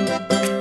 Música